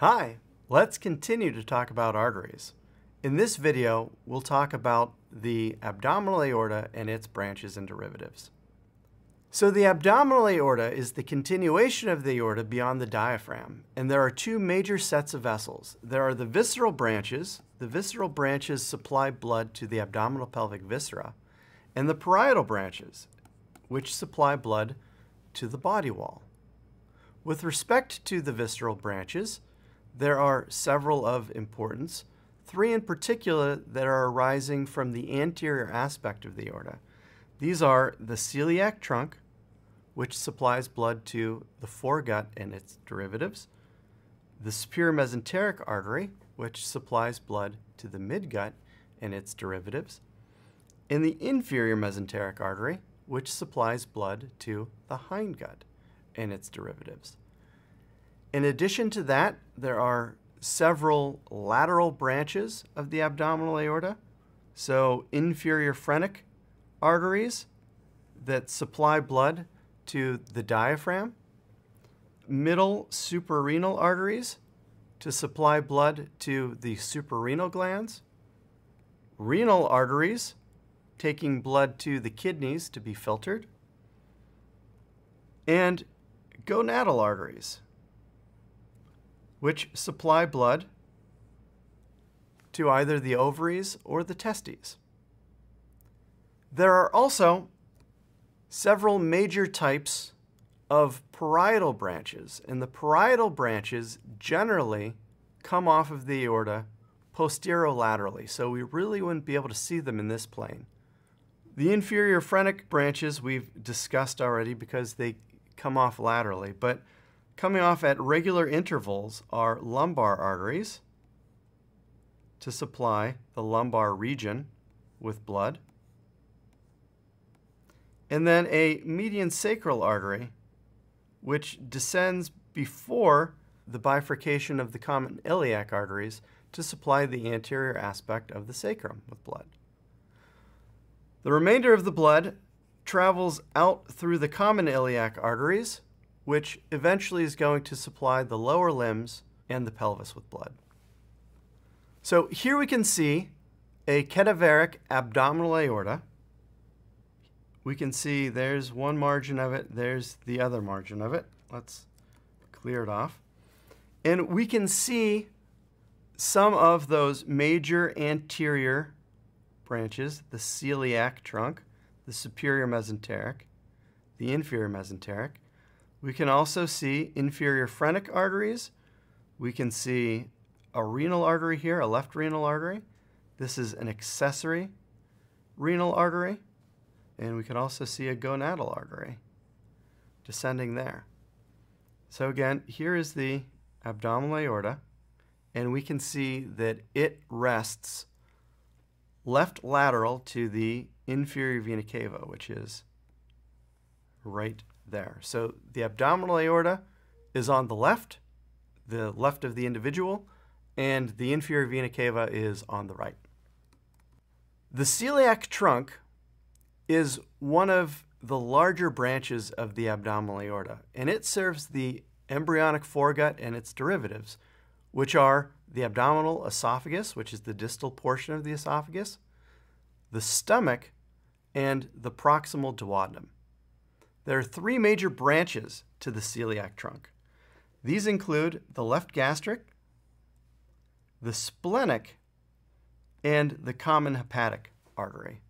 Hi, let's continue to talk about arteries. In this video, we'll talk about the abdominal aorta and its branches and derivatives. So the abdominal aorta is the continuation of the aorta beyond the diaphragm, and there are two major sets of vessels. There are the visceral branches. The visceral branches supply blood to the abdominal pelvic viscera, and the parietal branches, which supply blood to the body wall. With respect to the visceral branches, there are several of importance, three in particular that are arising from the anterior aspect of the aorta. These are the celiac trunk, which supplies blood to the foregut and its derivatives, the superior mesenteric artery, which supplies blood to the midgut and its derivatives, and the inferior mesenteric artery, which supplies blood to the hindgut and its derivatives. In addition to that, there are several lateral branches of the abdominal aorta, so inferior phrenic arteries that supply blood to the diaphragm, middle suprarenal arteries to supply blood to the suprarenal glands, renal arteries taking blood to the kidneys to be filtered, and gonadal arteries, which supply blood to either the ovaries or the testes. There are also several major types of parietal branches, and the parietal branches generally come off of the aorta posterolaterally, so we really wouldn't be able to see them in this plane. The inferior phrenic branches we've discussed already because they come off laterally, but coming off at regular intervals are lumbar arteries to supply the lumbar region with blood, and then a median sacral artery, which descends before the bifurcation of the common iliac arteries to supply the anterior aspect of the sacrum with blood. The remainder of the blood travels out through the common iliac arteries, which eventually is going to supply the lower limbs and the pelvis with blood. So here we can see a cadaveric abdominal aorta. We can see there's one margin of it, there's the other margin of it. Let's clear it off. And we can see some of those major anterior branches, the celiac trunk, the superior mesenteric, the inferior mesenteric. We can also see inferior phrenic arteries. We can see a renal artery here, a left renal artery. This is an accessory renal artery. And we can also see a gonadal artery descending there. So again, here is the abdominal aorta, and we can see that it rests left lateral to the inferior vena cava, which is right there. So the abdominal aorta is on the left, the left of the individual, and the inferior vena cava is on the right. The celiac trunk is one of the larger branches of the abdominal aorta, and it serves the embryonic foregut and its derivatives, which are the abdominal esophagus, which is the distal portion of the esophagus, the stomach, and the proximal duodenum. There are three major branches to the celiac trunk. These include the left gastric, the splenic, and the common hepatic artery.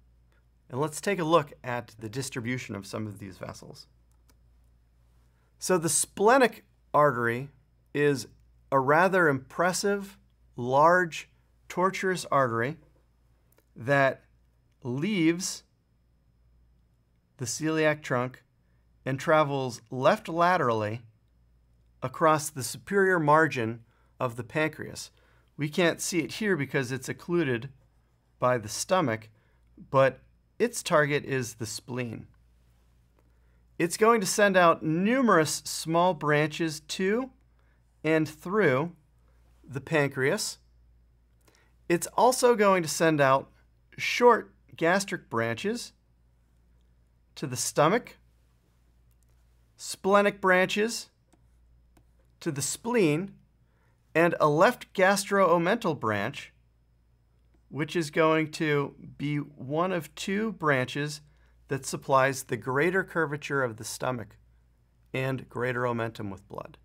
And let's take a look at the distribution of some of these vessels. So the splenic artery is a rather impressive, large, tortuous artery that leaves the celiac trunk and travels left laterally across the superior margin of the pancreas. We can't see it here because it's occluded by the stomach, but its target is the spleen. It's going to send out numerous small branches to and through the pancreas. It's also going to send out short gastric branches to the stomach, splenic branches to the spleen, and a left gastro-omental branch, which is going to be one of two branches that supplies the greater curvature of the stomach and greater omentum with blood.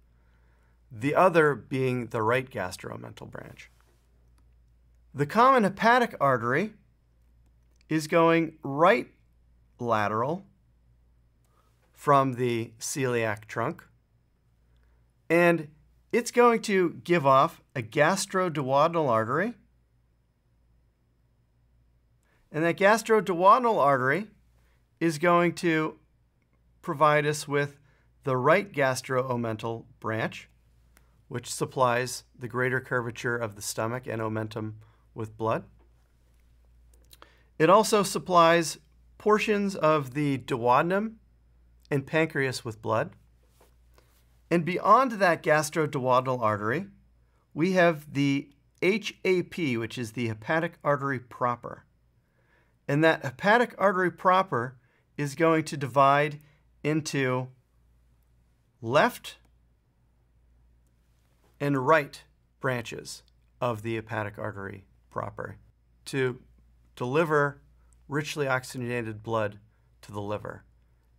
The other being the right gastro-omental branch. The common hepatic artery is going right lateral from the celiac trunk, and it's going to give off a gastroduodenal artery. And that gastroduodenal artery is going to provide us with the right gastro-omental branch, which supplies the greater curvature of the stomach and omentum with blood. It also supplies portions of the duodenum and pancreas with blood. And beyond that gastroduodenal artery, we have the HAP, which is the hepatic artery proper. And that hepatic artery proper is going to divide into left and right branches of the hepatic artery proper to deliver richly oxygenated blood to the liver.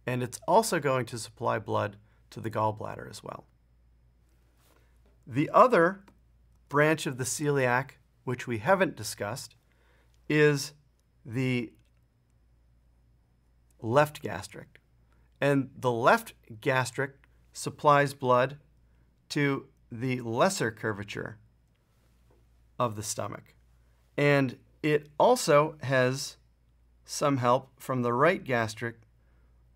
And it's also going to supply blood to the gallbladder as well. The other branch of the celiac, which we haven't discussed, is the left gastric. And the left gastric supplies blood to the lesser curvature of the stomach. And it also has some help from the right gastric,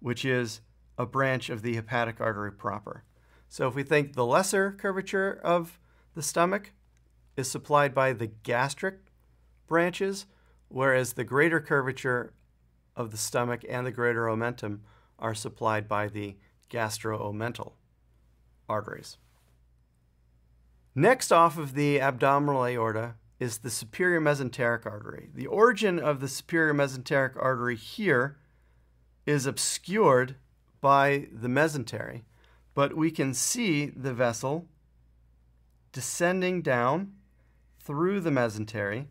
which is a branch of the hepatic artery proper. So if we think the lesser curvature of the stomach is supplied by the gastric branches, whereas the greater curvature of the stomach and the greater omentum are supplied by the gastro-omental arteries. Next off of the abdominal aorta is the superior mesenteric artery. The origin of the superior mesenteric artery here is obscured by the mesentery, but we can see the vessel descending down through the mesentery,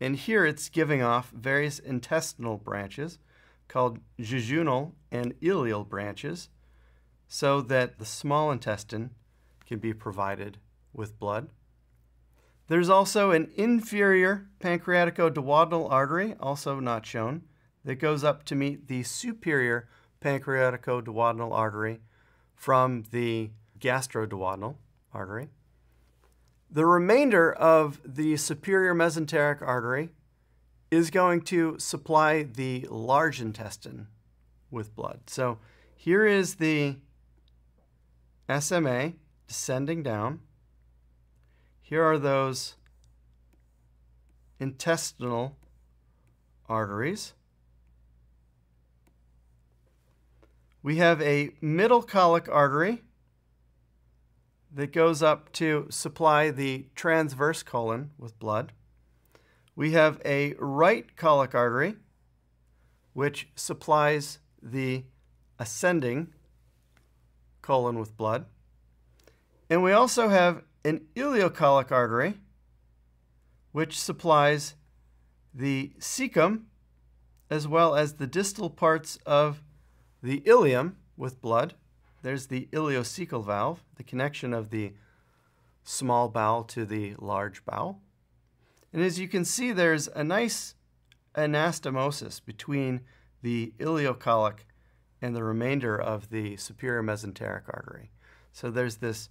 and here it's giving off various intestinal branches called jejunal and ileal branches so that the small intestine can be provided with blood. There's also an inferior pancreaticoduodenal artery, also not shown, that goes up to meet the superior pancreaticoduodenal artery from the gastroduodenal artery. The remainder of the superior mesenteric artery is going to supply the large intestine with blood. So here is the SMA descending down. Here are those intestinal arteries. We have a middle colic artery that goes up to supply the transverse colon with blood. We have a right colic artery, which supplies the ascending colon with blood. And we also have an ileocolic artery, which supplies the cecum as well as the distal parts of the ileum with blood. There's the ileocecal valve, the connection of the small bowel to the large bowel. And as you can see, there's a nice anastomosis between the ileocolic and the remainder of the superior mesenteric artery. So there's this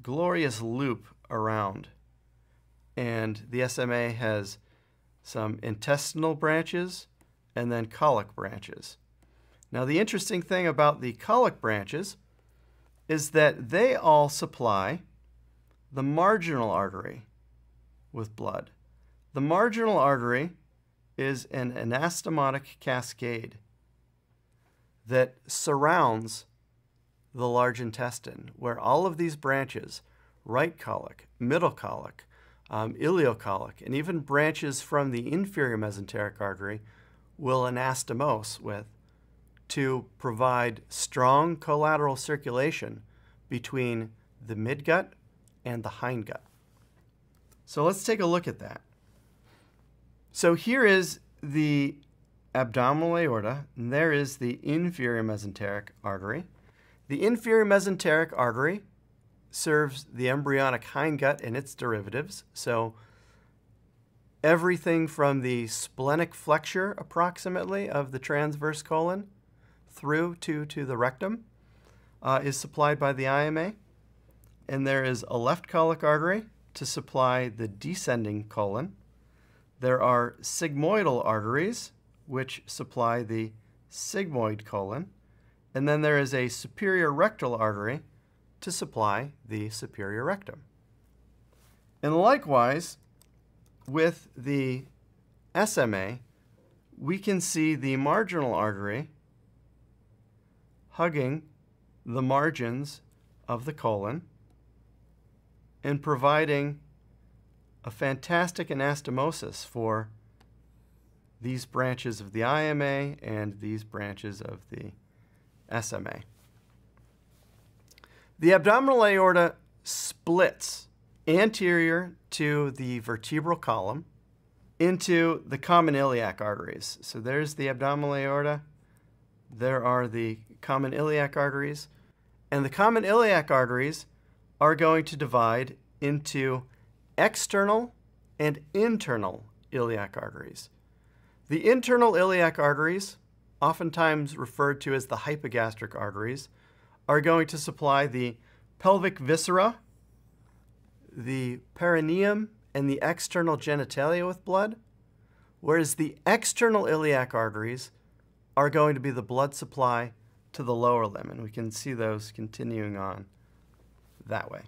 glorious loop around. And the SMA has some intestinal branches and then colic branches. Now, the interesting thing about the colic branches is that they all supply the marginal artery with blood. The marginal artery is an anastomotic cascade that surrounds the large intestine, where all of these branches, right colic, middle colic, um, ileocolic, and even branches from the inferior mesenteric artery will anastomose with to provide strong collateral circulation between the midgut and the hindgut. So let's take a look at that. So here is the abdominal aorta, and there is the inferior mesenteric artery. The inferior mesenteric artery serves the embryonic hindgut and its derivatives. So everything from the splenic flexure approximately of the transverse colon through to, to the rectum uh, is supplied by the IMA. And there is a left colic artery to supply the descending colon. There are sigmoidal arteries which supply the sigmoid colon. And then there is a superior rectal artery to supply the superior rectum. And likewise, with the SMA, we can see the marginal artery hugging the margins of the colon and providing a fantastic anastomosis for these branches of the IMA and these branches of the SMA. The abdominal aorta splits anterior to the vertebral column into the common iliac arteries. So there's the abdominal aorta. There are the common iliac arteries. And the common iliac arteries are going to divide into external and internal iliac arteries. The internal iliac arteries, oftentimes referred to as the hypogastric arteries, are going to supply the pelvic viscera, the perineum, and the external genitalia with blood, whereas the external iliac arteries are going to be the blood supply to the lower limb, and we can see those continuing on that way.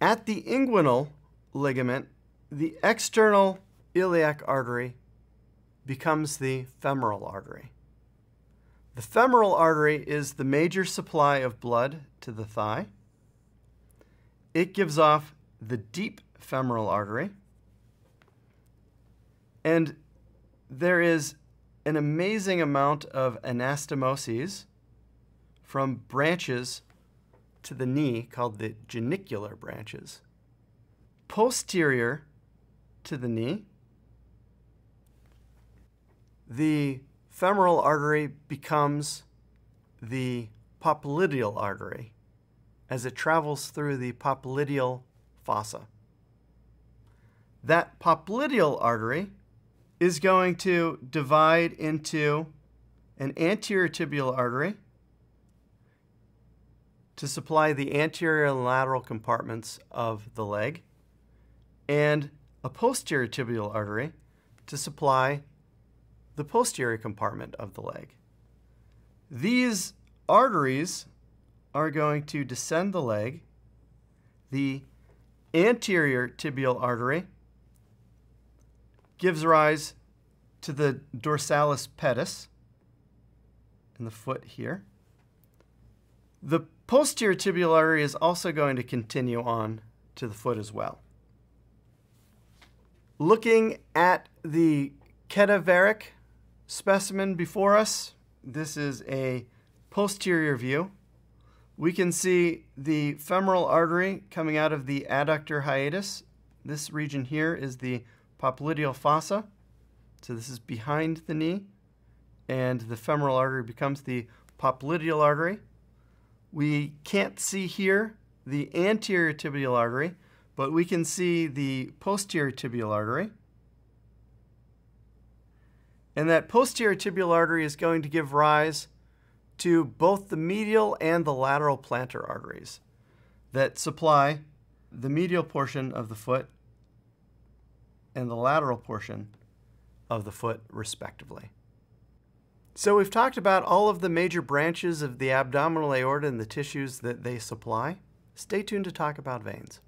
At the inguinal ligament, the external iliac artery becomes the femoral artery. The femoral artery is the major supply of blood to the thigh. It gives off the deep femoral artery. And there is an amazing amount of anastomoses from branches to the knee called the genicular branches. Posterior to the knee, the femoral artery becomes the popliteal artery as it travels through the popliteal fossa. That popliteal artery is going to divide into an anterior tibial artery to supply the anterior and lateral compartments of the leg, and a posterior tibial artery to supply the posterior compartment of the leg. These arteries are going to descend the leg. The anterior tibial artery gives rise to the dorsalis pedis in the foot here. The posterior tibial artery is also going to continue on to the foot as well. Looking at the cadaveric specimen before us, this is a posterior view. We can see the femoral artery coming out of the adductor hiatus. This region here is the popliteal fossa. So this is behind the knee, and the femoral artery becomes the popliteal artery. We can't see here the anterior tibial artery, but we can see the posterior tibial artery. And that posterior tibial artery is going to give rise to both the medial and the lateral plantar arteries that supply the medial portion of the foot and the lateral portion of the foot, respectively. So we've talked about all of the major branches of the abdominal aorta and the tissues that they supply. Stay tuned to talk about veins.